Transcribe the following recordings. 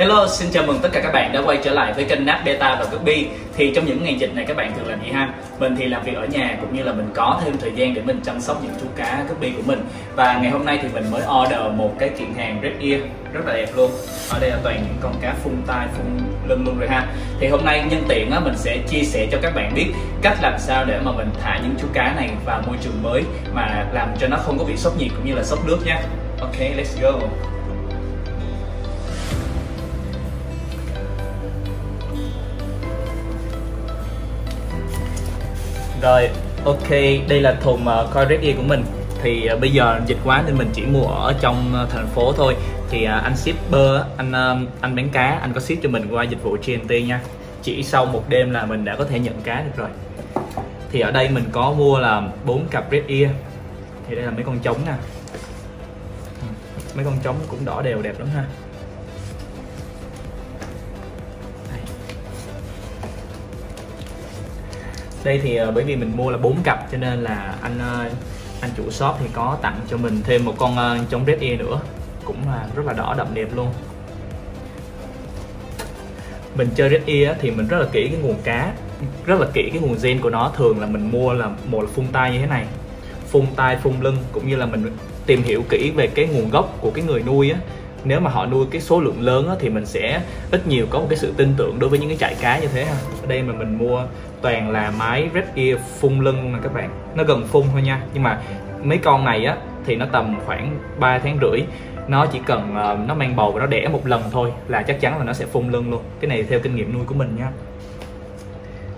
Hello, xin chào mừng tất cả các bạn đã quay trở lại với kênh Nap Beta và Copy Thì trong những ngày dịch này các bạn thường làm gì ha? Mình thì làm việc ở nhà cũng như là mình có thêm thời gian để mình chăm sóc những chú cá Copy của mình. Và ngày hôm nay thì mình mới order một cái kiện hàng Red Ear rất là đẹp luôn. Ở đây là toàn những con cá phun tai, phun lưng luôn rồi ha. Thì hôm nay nhân tiện á, mình sẽ chia sẻ cho các bạn biết cách làm sao để mà mình thả những chú cá này vào môi trường mới Mà làm cho nó không có bị sốc nhiệt cũng như là sốc nước nhé. Ok, let's go. Rồi, ok, đây là thùng ờ, uh, coi Red Ear của mình. Thì uh, bây giờ dịch quá nên mình chỉ mua ở trong uh, thành phố thôi. Thì uh, anh shipper, anh uh, anh bán cá, anh có ship cho mình qua dịch vụ GNT nha. Chỉ sau một đêm là mình đã có thể nhận cá được rồi. Thì ở đây mình có mua là bốn cặp Red Ear. Thì đây là mấy con trống nè ừ, Mấy con trống cũng đỏ đều đẹp lắm ha. Đây thì uh, bởi vì mình mua là bốn cặp cho nên là anh uh, anh chủ shop thì có tặng cho mình thêm một con ờ, uh, trống red ear nữa. Cũng là rất là đỏ đậm đẹp luôn. Mình chơi red ear thì mình rất là kỹ cái nguồn cá rất là kỹ cái nguồn gen của nó. Thường là mình mua là một là phun tay như thế này phun tay phun lưng cũng như là mình tìm hiểu kỹ về cái nguồn gốc của cái người nuôi á nếu mà họ nuôi cái số lượng lớn á, thì mình sẽ ít nhiều có một cái sự tin tưởng đối với những cái trại cá như thế ha. Ở đây mà mình mua toàn là máy red ear phun lưng nè các bạn. Nó gần phun thôi nha. Nhưng mà mấy con này á thì nó tầm khoảng 3 tháng rưỡi. Nó chỉ cần uh, nó mang bầu và nó đẻ một lần thôi là chắc chắn là nó sẽ phun lưng luôn. Cái này theo kinh nghiệm nuôi của mình nha.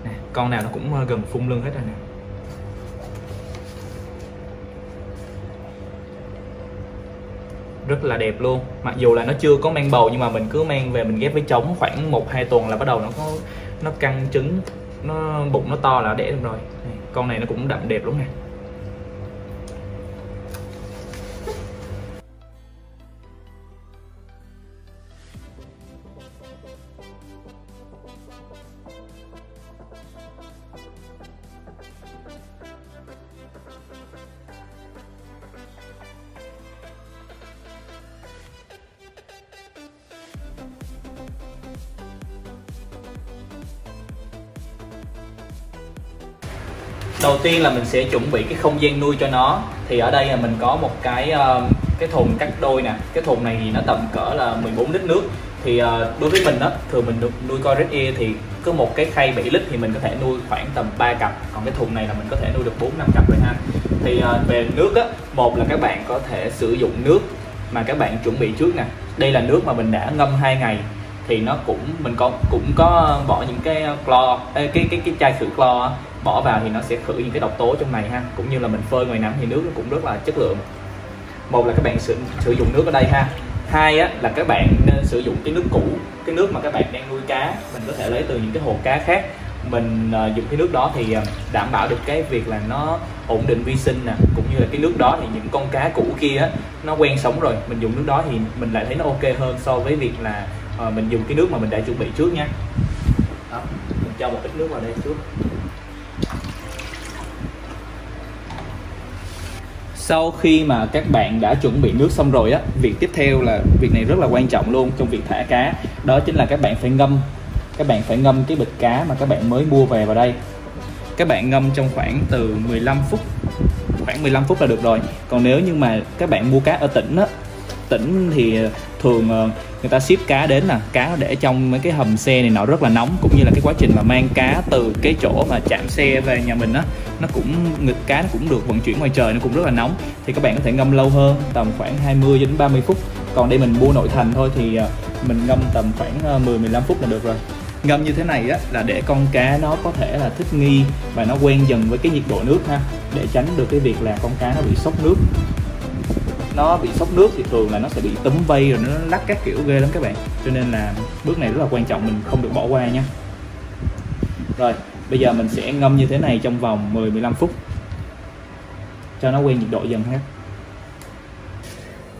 Nè, con nào nó cũng uh, gần phun lưng hết rồi nè. Rất là đẹp luôn. Mặc dù là nó chưa có mang bầu, nhưng mà mình cứ mang về mình ghép với trống khoảng một, hai tuần là bắt đầu nó có, nó căng trứng, nó bụng nó to là đẻ được rồi. Con này nó cũng đậm đẹp lắm nè đầu tiên là mình sẽ chuẩn bị cái không gian nuôi cho nó. Thì ở đây là mình có một cái uh, cái thùng cắt đôi nè. Cái thùng này thì nó tầm cỡ là 14 lít nước. Thì uh, đối với mình đó thường mình nuôi coi red ear thì cứ một cái khay 7 lít thì mình có thể nuôi khoảng tầm 3 cặp. Còn cái thùng này là mình có thể nuôi được 4 năm cặp rồi ha. Thì uh, về nước á một là các bạn có thể sử dụng nước mà các bạn chuẩn bị trước nè. Đây là nước mà mình đã ngâm hai ngày. Thì nó cũng mình có cũng có bỏ những cái clo cái cái cái, cái chai khử clo bỏ vào thì nó sẽ khử những cái độc tố trong này ha. Cũng như là mình phơi ngoài nắng thì nước nó cũng rất là chất lượng. Một là các bạn sử, sử dụng nước ở đây ha. Hai á, là các bạn nên sử dụng cái nước cũ cái nước mà các bạn đang nuôi cá. Mình có thể lấy từ những cái hồ cá khác. Mình uh, dùng cái nước đó thì uh, đảm bảo được cái việc là nó ổn định vi sinh nè. Cũng như là cái nước đó thì những con cá cũ kia á, nó quen sống rồi. Mình dùng nước đó thì mình lại thấy nó ok hơn so với việc là uh, mình dùng cái nước mà mình đã chuẩn bị trước nha. Đó, mình cho một ít nước vào đây trước. Sau khi mà các bạn đã chuẩn bị nước xong rồi á, việc tiếp theo là việc này rất là quan trọng luôn trong việc thả cá. Đó chính là các bạn phải ngâm. Các bạn phải ngâm cái bịch cá mà các bạn mới mua về vào đây. Các bạn ngâm trong khoảng từ 15 phút, khoảng 15 phút là được rồi. Còn nếu như mà các bạn mua cá ở tỉnh á, tỉnh thì thường ờ, người ta ship cá đến là cá nó để trong mấy cái hầm xe này nọ rất là nóng, cũng như là cái quá trình mà mang cá từ cái chỗ mà chạm xe về nhà mình á nó cũng ngực cá, nó cũng được vận chuyển ngoài trời, nó cũng rất là nóng. Thì các bạn có thể ngâm lâu hơn, tầm khoảng 20 đến 30 phút. Còn đây mình mua nội thành thôi thì à, mình ngâm tầm khoảng à, 10 15 phút là được rồi. Ngâm như thế này á, là để con cá nó có thể là thích nghi và nó quen dần với cái nhiệt độ nước ha, để tránh được cái việc là con cá nó bị sốc nước. Nó bị sốc nước thì thường là nó sẽ bị túm vây rồi nó lắc các kiểu ghê lắm các bạn. Cho nên là bước này rất là quan trọng, mình không được bỏ qua nha. Rồi bây giờ mình sẽ ngâm như thế này trong vòng 10 15 phút. Cho nó quen nhiệt độ dần ha.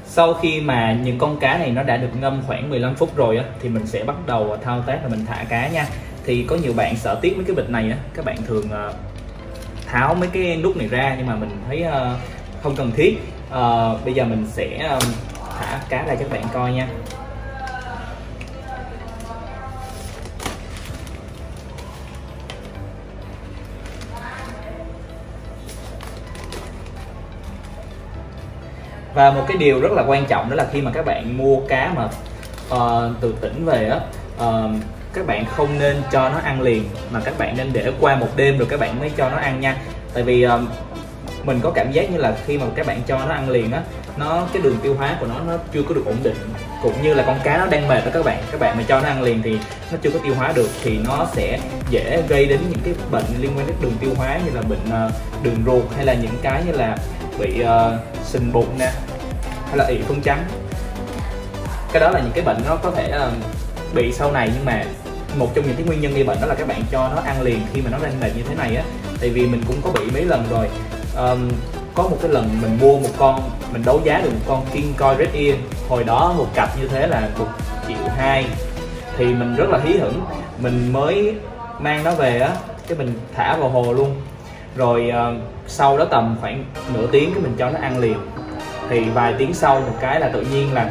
Sau khi mà những con cá này nó đã được ngâm khoảng 15 phút rồi á thì mình sẽ bắt đầu thao tác là mình thả cá nha. Thì có nhiều bạn sợ tiếc mấy cái bịch này á các bạn thường uh, tháo mấy cái nút này ra nhưng mà mình thấy uh, không cần thiết. Uh, bây giờ mình sẽ thả cá ra cho các bạn coi nha. Và một cái điều rất là quan trọng đó là khi mà các bạn mua cá mà uh, từ tỉnh về á uh, các bạn không nên cho nó ăn liền mà các bạn nên để qua một đêm rồi các bạn mới cho nó ăn nha. Tại vì uh, mình có cảm giác như là khi mà các bạn cho nó ăn liền á nó cái đường tiêu hóa của nó nó chưa có được ổn định cũng như là con cá nó đang mệt đó các bạn. Các bạn mà cho nó ăn liền thì nó chưa có tiêu hóa được thì nó sẽ dễ gây đến những cái bệnh liên quan đến đường tiêu hóa như là bệnh ờ, đường ruột hay là những cái như là bị uh, sình bụng nè hay là ị phân trắng. Cái đó là những cái bệnh nó có thể uh, bị sau này nhưng mà một trong những cái nguyên nhân gây bệnh đó là các bạn cho nó ăn liền khi mà nó đang mệt như thế này á. Tại vì mình cũng có bị mấy lần rồi. Um, có một cái lần mình mua một con mình đấu giá được một con King Coi Red Ear. Hồi đó một cặp như thế là một triệu hai. Thì mình rất là hí hửng. Mình mới mang nó về á cái mình thả vào hồ luôn. Rồi uh, sau đó tầm khoảng nửa tiếng cái mình cho nó ăn liền. Thì vài tiếng sau một cái là tự nhiên là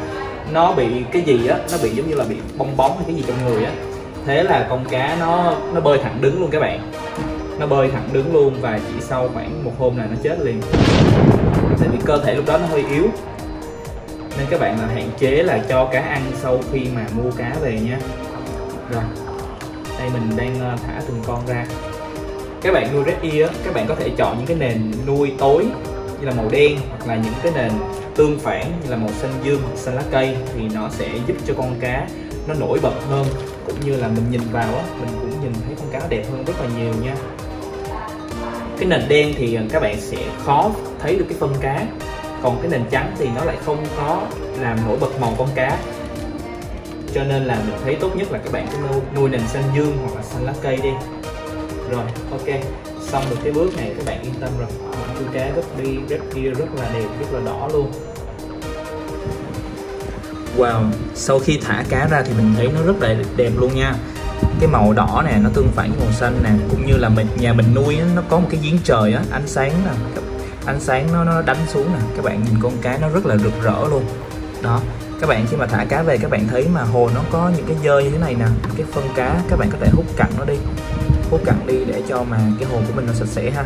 nó bị cái gì á nó bị giống như là bị bong bóng hay cái gì trong người á. Thế là con cá nó nó bơi thẳng đứng luôn các bạn nó bơi thẳng đứng luôn và chỉ sau khoảng một hôm là nó chết liền. Tại vì cơ thể lúc đó nó hơi yếu. Nên các bạn là hạn chế là cho cá ăn sau khi mà mua cá về nha. Rồi, đây mình đang ờ, thả từng con ra. Các bạn nuôi red ear các bạn có thể chọn những cái nền nuôi tối như là màu đen hoặc là những cái nền tương phản như là màu xanh dương hoặc xanh lá cây thì nó sẽ giúp cho con cá nó nổi bật hơn. Cũng như là mình nhìn vào á, mình cũng nhìn thấy con cá đẹp hơn rất là nhiều nha cái nền đen thì ờ, các bạn sẽ khó thấy được cái phân cá. Còn cái nền trắng thì nó lại không có làm nổi bật màu con cá. Cho nên là mình thấy tốt nhất là các bạn cứ nuôi, nuôi nền xanh dương hoặc là xanh lá cây đi. Rồi ok xong được cái bước này các bạn yên tâm rồi. Những chú cá rất đi rất kia rất là đẹp rất là đỏ luôn. Wow, sau khi thả cá ra thì mình thấy nó rất là đẹp luôn nha cái màu đỏ nè, nó tương phản với màu xanh nè, cũng như là mình, nhà mình nuôi nó có một cái giếng trời á, ánh sáng nè ánh sáng nó nó đánh xuống nè. Các bạn nhìn con cá nó rất là rực rỡ luôn. Đó, các bạn khi mà thả cá về, các bạn thấy mà hồ nó có những cái dơi như thế này nè, cái phân cá, các bạn có thể hút cặn nó đi. Hút cặn đi để cho mà cái hồ của mình nó sạch sẽ ha.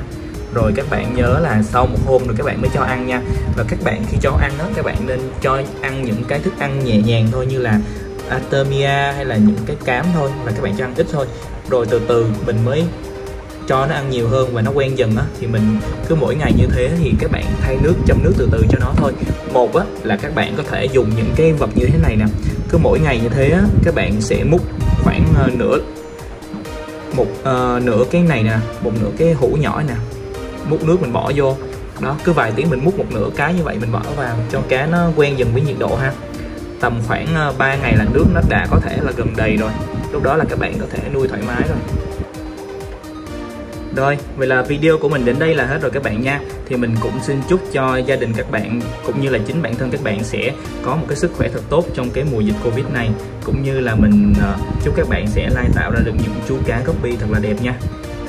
Rồi các bạn nhớ là sau một hôm rồi các bạn mới cho ăn nha. Và các bạn khi cho ăn đó các bạn nên cho ăn những cái thức ăn nhẹ nhàng thôi, như là Artemia hay là những cái cám thôi và các bạn cho ăn ít thôi. Rồi từ từ mình mới cho nó ăn nhiều hơn và nó quen dần á thì mình cứ mỗi ngày như thế thì các bạn thay nước châm nước từ từ cho nó thôi. Một á là các bạn có thể dùng những cái vật như thế này nè. Cứ mỗi ngày như thế á các bạn sẽ múc khoảng uh, nửa một uh, nửa cái này nè một nửa cái hũ nhỏ nè. Múc nước mình bỏ vô. Đó cứ vài tiếng mình múc một nửa cái như vậy mình bỏ vào cho cá nó quen dần với nhiệt độ ha tầm khoảng ờ, 3 ngày là nước nó đã có thể là gần đầy rồi. Lúc đó là các bạn có thể nuôi thoải mái rồi. Rồi, vậy là video của mình đến đây là hết rồi các bạn nha. Thì mình cũng xin chúc cho gia đình các bạn cũng như là chính bản thân các bạn sẽ có một cái sức khỏe thật tốt trong cái mùa dịch Covid này. Cũng như là mình uh, chúc các bạn sẽ lai tạo ra được những chú cá copy thật là đẹp nha.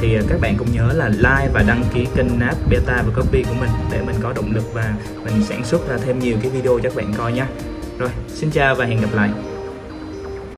Thì uh, các bạn cũng nhớ là like và đăng ký kênh Nap Beta và Copy của mình để mình có động lực và mình sản xuất ra thêm nhiều cái video cho các bạn coi nha. Rồi, xin chào và hẹn gặp lại.